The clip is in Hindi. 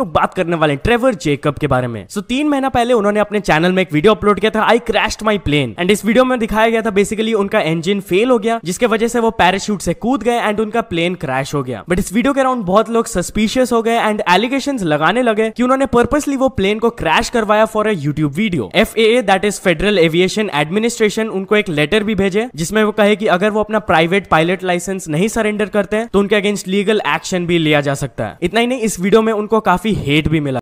लोग बात करने वाले ट्रेवर जेकब के बारे में। सो so, तीन महीना पहले उन्होंने अपने चैनल में एक वीडियो अपलोड किया था I crash my plane and इस वीडियो में दिखाया गया था बेसिकली उनका इंजन फेल हो गया जिसके वजह से वो पैराशूट से कूद गए एंड उनका प्लेन क्रैश हो गया। बट इस वीडियो के अराउंड बहुत लोग सस्पिशियस हो गए एंड एलिगेशन लगाने लगे कि उन्होंने पर्पसली वो प्लेन को क्रैश करवाया for a YouTube video F A that is Federal Aviation Administration उनको एक लेटर भी भेजे जिसमें वो कहे कि अगर वो अपना प्राइवेट पायलट लाइसेंस नहीं सरेंडर करते हैं तो उनके अगेंस्ट लीगल एक्शन भी लिया जा सकता है। इतना ही नहीं इस वीडियो में उनको काफ़ी हेट भी मिला।